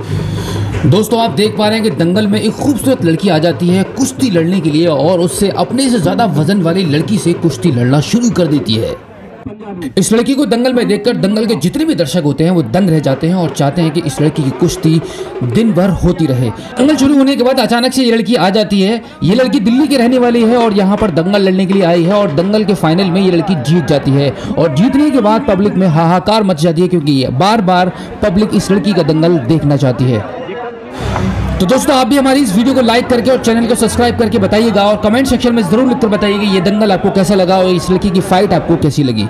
दोस्तों, आप देख पा रहे हैं कि दंगल में एक खूबसूरत लड़की आ जाती है कुश्ती लड़ने के लिए और उससे अपने से ज़्यादा वज़न वाली लड़की से कुश्ती लड़ना शुरू कर देती है। इस लड़की को दंगल में देखकर दंगल के जितने भी दर्शक होते हैं, वो दंग रह जाते हैं और चाहते हैं कि इस लड़की की कुश्ती दिन भर होती रहे। दंगल शुरू होने के बाद अचानक से ये लड़की आ जाती है। ये लड़की दिल्ली की रहने वाली है और यहाँ पर दंगल लड़ने के लिए आई है और दंगल के फाइनल में ये लड़की जीत जाती है। और जीतने के बाद पब्लिक में हाहाकार मच जाती है क्योंकि बार बार पब्लिक इस लड़की का दंगल देखना चाहती है। तो दोस्तों, आप भी हमारी इस वीडियो को लाइक करके और चैनल को सब्सक्राइब करके बताइएगा और कमेंट सेक्शन में ज़रूर लिखकर बताइएगा ये दंगल आपको कैसा लगा और इस लड़की की फाइट आपको कैसी लगी।